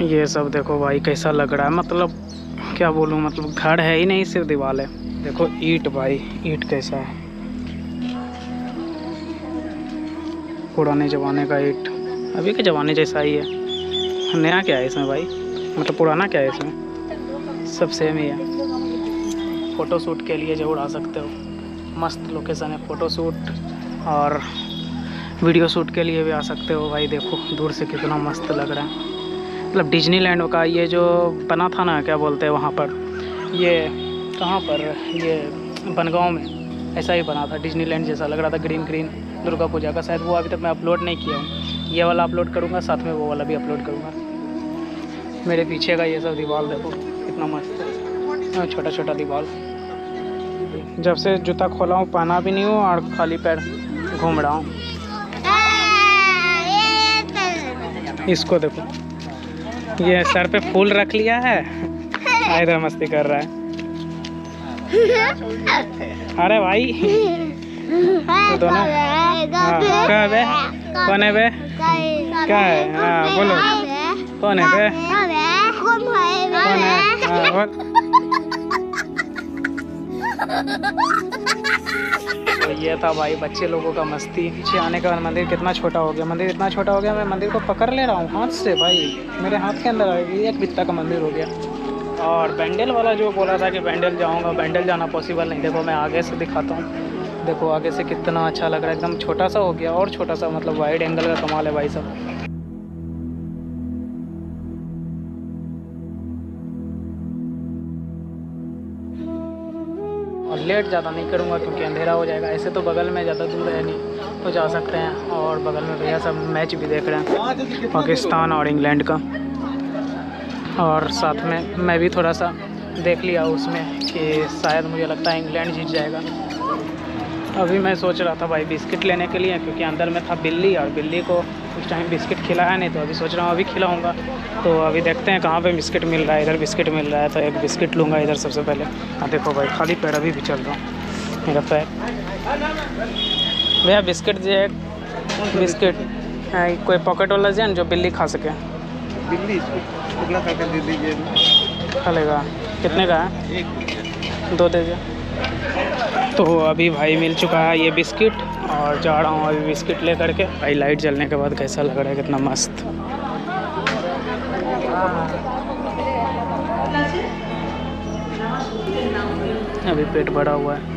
ये सब देखो भाई कैसा लग रहा है। मतलब क्या बोलूँ मतलब घर है ही नहीं, सिर्फ़ दीवार है। देखो ईट भाई, ईट कैसा है। पुराने ज़माने का ईट। अभी के ज़माने जैसा ही है। नया क्या है इसमें भाई? मतलब पुराना क्या है इसमें? सब सेम ही है। फ़ोटो शूट के लिए ज़रूर आ सकते हो। मस्त लोकेशन है फ़ोटो शूट और वीडियो शूट के लिए भी आ सकते हो भाई। देखो, दूर से कितना मस्त लग रहा है। मतलब डिज्नीलैंड का ये जो बना था ना क्या बोलते हैं वहाँ पर? ये कहाँ पर? ये बनगांव में ऐसा ही बना था डिज्नीलैंड जैसा लग रहा था ग्रीन ग्रीन दुर्गा पूजा का। शायद वो अभी तक मैं अपलोड नहीं किया हूँ। ये वाला अपलोड करूँगा साथ में वो वाला भी अपलोड करूँगा। मेरे पीछे का ये सब दीवार देखो कितना मस्त है। छोटा छोटा दीवार जब से जूता खोला हूँ पहना भी नहीं हूँ और खाली पैर घूम रहा हूँ। इसको देखो। ये सर पे फूल रख लिया है। इधर मस्ती कर रहा है। अरे भाई। तो दोनों हाँ है बे? कौन है बे? क्या है? हाँ बोलो। कौन है बे? कौन है? हाँ तो ये था भाई, बच्चे लोगों का मस्ती। पीछे आने का मंदिर कितना छोटा हो गया। मंदिर इतना छोटा हो गया, मैं मंदिर को पकड़ ले रहा हूँ हाथ से भाई। मेरे हाथ के अंदर आ गई एक बित्ता का मंदिर हो गया। और बैंडल वाला जो बोला था कि बैंडल जाऊँगा, बैंडल जाना पॉसिबल नहीं। देखो, मैं आगे से दिखाता हूँ। देखो, आगे से कितना अच्छा लग रहा है। एकदम छोटा सा हो गया, और छोटा सा मतलब वाइड एंगल का कमाल है भाई साहब। लेट ज़्यादा नहीं करूँगा क्योंकि अंधेरा हो जाएगा। ऐसे तो बगल में ज़्यादा दूर है नहीं तो जा सकते हैं और बगल में भैया सब मैच भी देख रहे हैं, पाकिस्तान और इंग्लैंड का। और साथ में मैं भी थोड़ा सा देख लिया उसमें कि शायद मुझे लगता है इंग्लैंड जीत जाएगा। अभी मैं सोच रहा था भाई बिस्किट लेने के लिए, क्योंकि अंदर में था बिल्ली और बिल्ली को उस टाइम बिस्किट खिलाया नहीं तो अभी सोच रहा हूँ अभी खिलाऊँगा। तो अभी देखते हैं कहाँ पे बिस्किट मिल रहा है इधर बिस्किट मिल रहा है तो एक बिस्किट लूँगा इधर सबसे पहले। हाँ देखो भाई खाली पेड़ अभी भी चल रहा हूँ मेरा पैर। भैया बिस्किट दिए बिस्किट कोई पॉकेट वाला जो बिल्ली खा सके। बिल्ली टुकड़ा करके दे दीजिए। खा लेगा। कितने का है? एक। दो दे दीजिए तो अभी भाई मिल चुका है ये बिस्किट और जा रहा हूँ अभी बिस्किट ले करके भाई लाइट जलने के बाद कैसा लग रहा है? कितना मस्त। अभी पेट भरा हुआ है।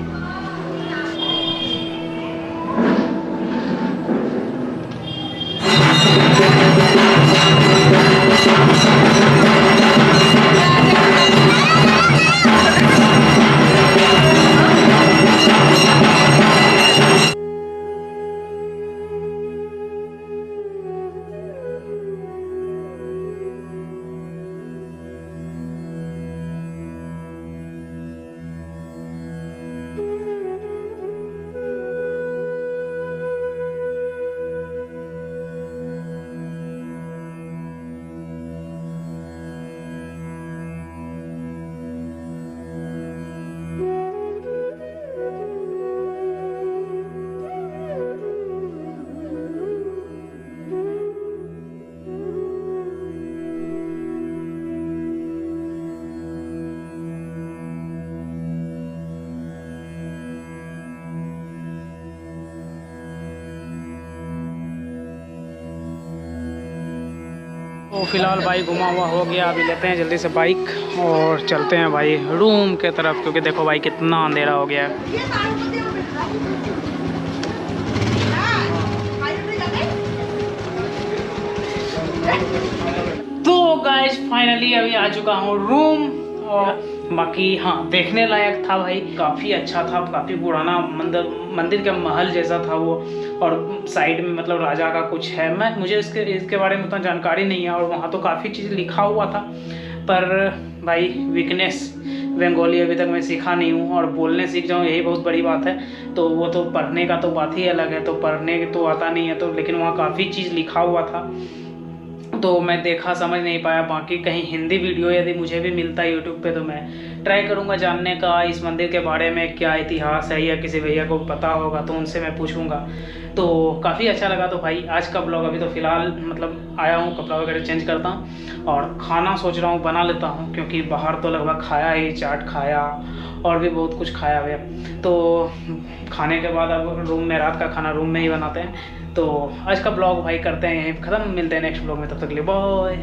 तो फ़िलहाल भाई घुमा हुआ हो गया। अभी लेते हैं जल्दी से बाइक और चलते हैं भाई रूम के तरफ़, क्योंकि देखो भाई कितना अंधेरा हो गया है। तो गाइस फाइनली अभी आ चुका हूँ रूम और बाकी हाँ देखने लायक था भाई। काफ़ी अच्छा था, काफ़ी पुराना मंदिर मंदिर का महल जैसा था वो। और साइड में मतलब राजा का कुछ है। मैं, मुझे इसके इसके बारे में उतना जानकारी नहीं है और वहाँ तो काफ़ी चीज़ लिखा हुआ था। पर भाई वीकनेस बंगाली अभी तक मैं सीखा नहीं हूँ और बोलने सीख जाऊँ, यही बहुत बड़ी बात है। तो वो तो पढ़ने का तो बात ही अलग है। तो पढ़ने तो आता नहीं है तो लेकिन वहाँ काफ़ी चीज़ लिखा हुआ था। तो मैं देखा, समझ नहीं पाया। बाकी कहीं हिंदी वीडियो यदि मुझे भी मिलता है यूट्यूब पे तो मैं ट्राई करूँगा जानने का, इस मंदिर के बारे में क्या इतिहास है या किसी भैया को पता होगा तो उनसे मैं पूछूँगा। तो काफ़ी अच्छा लगा तो भाई, आज का ब्लॉग अभी तो फ़िलहाल मतलब आया हूँ, कपड़ा वगैरह चेंज करता हूँ और खाना सोच रहा हूँ, बना लेता हूँ, क्योंकि बाहर तो लगभग खाया ही, चाट खाया और भी बहुत कुछ खाया हुआ तो खाने के बाद अब रूम में, रात का खाना रूम में ही बनाते हैं। तो आज का ब्लॉग भाई करते हैं यहीं ख़त्म, मिलते हैं नेक्स्ट ब्लॉग में, तब तक लिए बाय